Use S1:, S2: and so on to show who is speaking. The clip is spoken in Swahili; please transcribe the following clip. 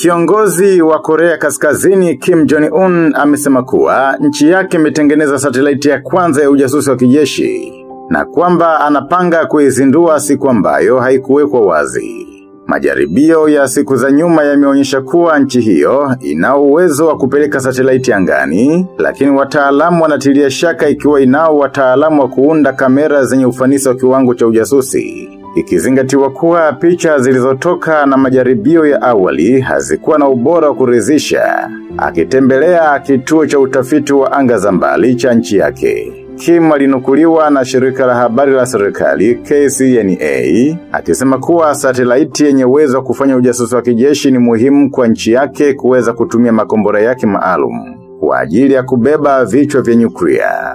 S1: Kiongozi wa Korea Kaskazini Kim Jong-un amesema kuwa nchi yake imetengeneza satelaiti ya kwanza ya ujasusi wa kijeshi na kwamba anapanga kuizindua siku ambayo haikuwekwa wazi. Majaribio ya siku za nyuma yameonyesha kuwa nchi hiyo ina uwezo wa kupeleka satelaiti angani, lakini wataalamu wanatilia shaka ikiwa inao wataalamu wa kuunda kamera zenye ufanisi wa kiwango cha ujasusi. Ikizingatiwa kuwa picha zilizotoka na majaribio ya awali hazikuwa na ubora wa kuridhisha. Akitembelea kituo cha utafiti wa anga za mbali cha nchi yake. Kim alinukuliwa na shirika la habari la serikali KCNA akisema kuwa satelaiti yenye uwezo wa kufanya ujasusi wa kijeshi ni muhimu kwa nchi yake kuweza kutumia makombora yake maalum kwa ajili ya kubeba vichwa vya nyuklia.